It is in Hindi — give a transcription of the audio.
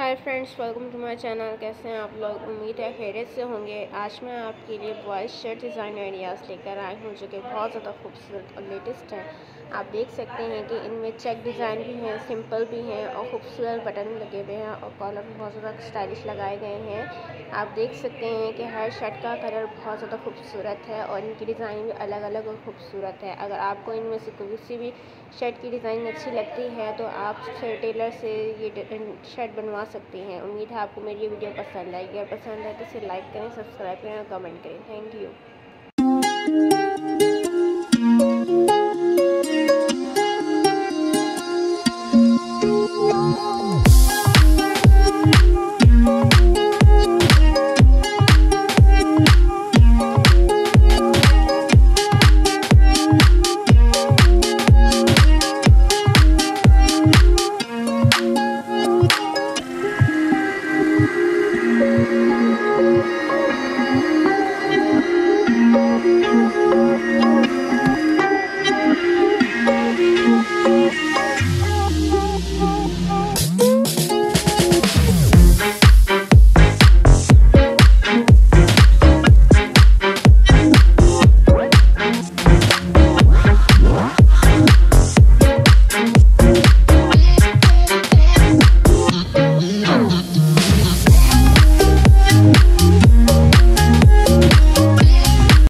Hi friends welcome to my channel कैसे हैं आप लोग? उम्मीद है खैरियत से होंगे। आज मैं आपके लिए बॉयज़ शर्ट डिज़ाइन आइडियाज़ लेकर आई हूँ, जो कि बहुत ज़्यादा खूबसूरत और लेटेस्ट हैं। आप देख सकते हैं कि इनमें चेक डिज़ाइन भी हैं सिंपल भी हैं और खूबसूरत बटन लगे हुए हैं और कॉलर भी बहुत ज़्यादा स्टाइलिश लगाए गए हैं। आप देख सकते हैं कि हर शर्ट का कलर बहुत ज़्यादा खूबसूरत है और इनकी डिज़ाइन भी अलग अलग और ख़ूबसूरत है। अगर आपको इनमें से किसी भी शर्ट की डिज़ाइन अच्छी लगती है तो आप टेलर से ये शर्ट बनवा सकती हैं। उम्मीद है आपको मेरी ये वीडियो पसंद आएगी। अगर पसंद आए तो इसे लाइक करें सब्सक्राइब करें और कमेंट करें। Thank you Oh.